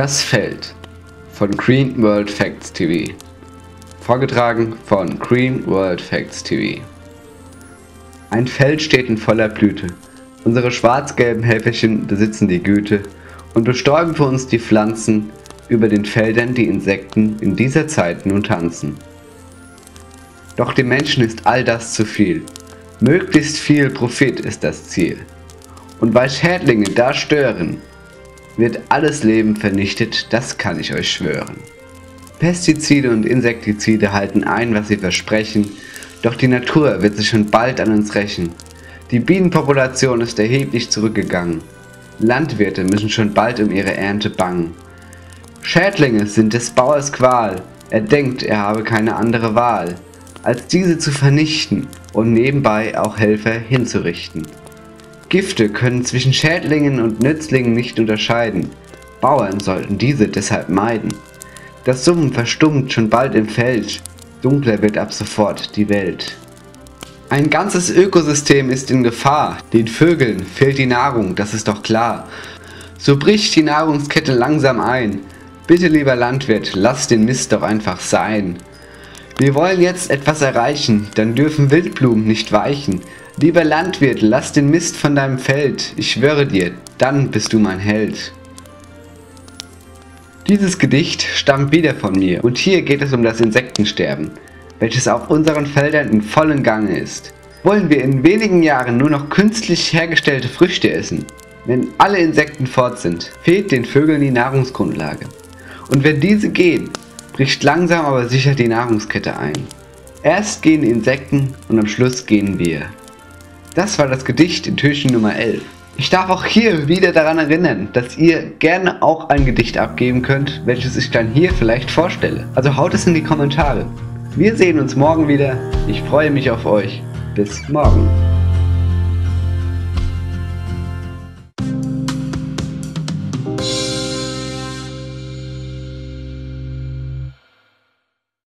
Das Feld von Green World Facts TV. Vorgetragen von Green World Facts TV. Ein Feld steht in voller Blüte. Unsere schwarz-gelben Helferchen besitzen die Güte und bestäuben für uns die Pflanzen, über den Feldern die Insekten in dieser Zeit nun tanzen. Doch dem Menschen ist all das zu viel. Möglichst viel Profit ist das Ziel. Und weil Schädlinge da stören, wird alles Leben vernichtet, das kann ich euch schwören. Pestizide und Insektizide halten ein, was sie versprechen, doch die Natur wird sich schon bald an uns rächen. Die Bienenpopulation ist erheblich zurückgegangen. Landwirte müssen schon bald um ihre Ernte bangen. Schädlinge sind des Bauers Qual, er denkt, er habe keine andere Wahl, als diese zu vernichten und nebenbei auch Helfer hinzurichten. Gifte können zwischen Schädlingen und Nützlingen nicht unterscheiden. Bauern sollten diese deshalb meiden. Das Summen verstummt schon bald im Feld. Dunkler wird ab sofort die Welt. Ein ganzes Ökosystem ist in Gefahr. Den Vögeln fehlt die Nahrung, das ist doch klar. So bricht die Nahrungskette langsam ein. Bitte lieber Landwirt, lass den Mist doch einfach sein. Wir wollen jetzt etwas erreichen, dann dürfen Wildblumen nicht weichen. Lieber Landwirt, lass den Mist von deinem Feld, ich schwöre dir, dann bist du mein Held. Dieses Gedicht stammt wieder von mir und hier geht es um das Insektensterben, welches auf unseren Feldern in vollem Gange ist. Wollen wir in wenigen Jahren nur noch künstlich hergestellte Früchte essen? Wenn alle Insekten fort sind, fehlt den Vögeln die Nahrungsgrundlage. Und wenn diese gehen, bricht langsam aber sicher die Nahrungskette ein. Erst gehen Insekten und am Schluss gehen wir. Das war das Gedicht in Türchen Nummer 11. Ich darf auch hier wieder daran erinnern, dass ihr gerne auch ein Gedicht abgeben könnt, welches ich dann hier vielleicht vorstelle. Also haut es in die Kommentare. Wir sehen uns morgen wieder. Ich freue mich auf euch. Bis morgen.